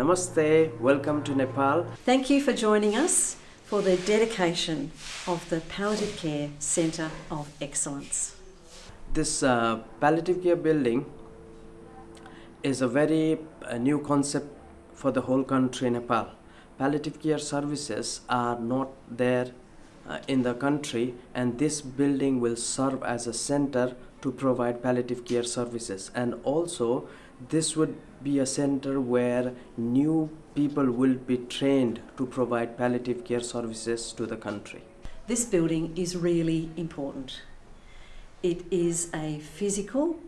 Namaste, welcome to Nepal. Thank you for joining us for the dedication of the Palliative Care Centre of Excellence. This uh, palliative care building is a very uh, new concept for the whole country, Nepal. Palliative care services are not there uh, in the country, and this building will serve as a center to provide palliative care services. And also, this would be a center where new people will be trained to provide palliative care services to the country. This building is really important. It is a physical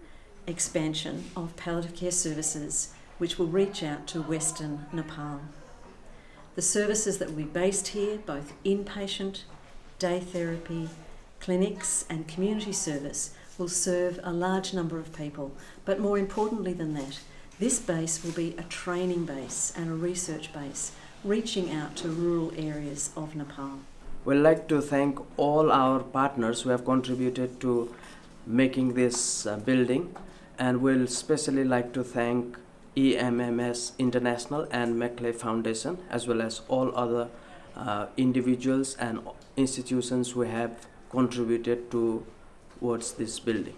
expansion of palliative care services which will reach out to Western Nepal. The services that will be based here, both inpatient, day therapy, clinics, and community service, will serve a large number of people. But more importantly than that, this base will be a training base and a research base, reaching out to rural areas of Nepal. We'd like to thank all our partners who have contributed to making this uh, building, and we'll especially like to thank EMMS International and McClay Foundation, as well as all other uh, individuals and institutions who have contributed towards this building.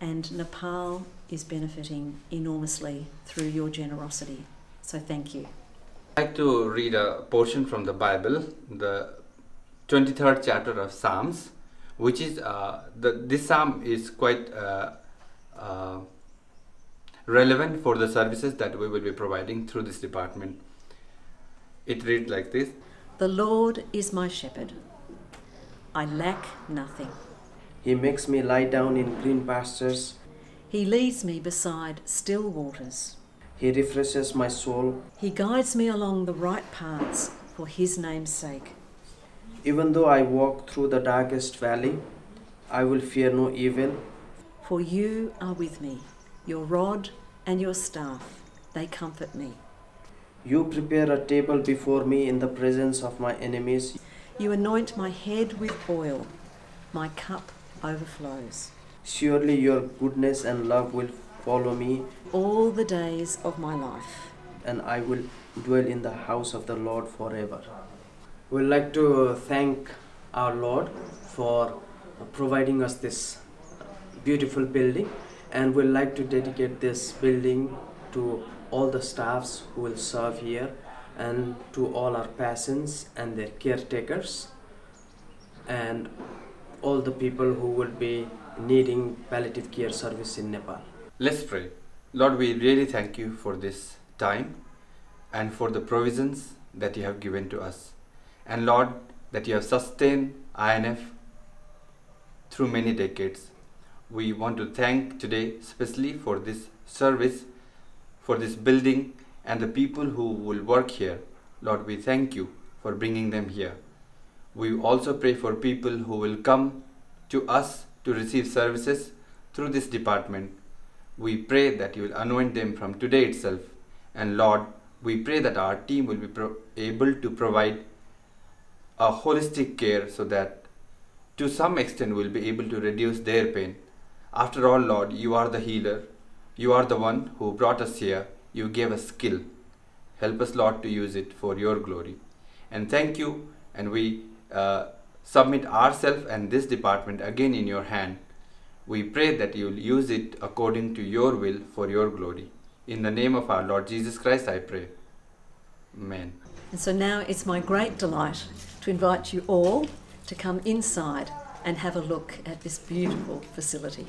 And Nepal is benefiting enormously through your generosity. So thank you. I'd like to read a portion from the Bible, the 23rd chapter of Psalms, which is uh, the this psalm is quite uh, uh, relevant for the services that we will be providing through this department. It reads like this The Lord is my shepherd. I lack nothing. He makes me lie down in green pastures. He leads me beside still waters. He refreshes my soul. He guides me along the right paths for his name's sake. Even though I walk through the darkest valley, I will fear no evil. For you are with me. Your rod and your staff, they comfort me. You prepare a table before me in the presence of my enemies. You anoint my head with oil. My cup overflows. Surely your goodness and love will follow me, All the days of my life. and I will dwell in the house of the Lord forever. We'd like to thank our Lord for providing us this beautiful building, and we'd like to dedicate this building to all the staffs who will serve here and to all our patients and their caretakers and all the people who would be needing palliative care service in Nepal. Let's pray. Lord, we really thank you for this time and for the provisions that you have given to us. And Lord, that you have sustained INF through many decades. We want to thank today, especially for this service, for this building, and the people who will work here. Lord, we thank you for bringing them here. We also pray for people who will come to us to receive services through this department. We pray that you will anoint them from today itself. And Lord, we pray that our team will be able to provide a holistic care so that to some extent we'll be able to reduce their pain. After all, Lord, you are the healer. You are the one who brought us here. You gave us skill. Help us, Lord, to use it for your glory. And thank you. And we uh, submit ourselves and this department again in your hand. We pray that you will use it according to your will for your glory. In the name of our Lord Jesus Christ, I pray. Amen. And so now it's my great delight to invite you all to come inside and have a look at this beautiful facility.